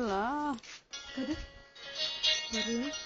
lah. Kadang baru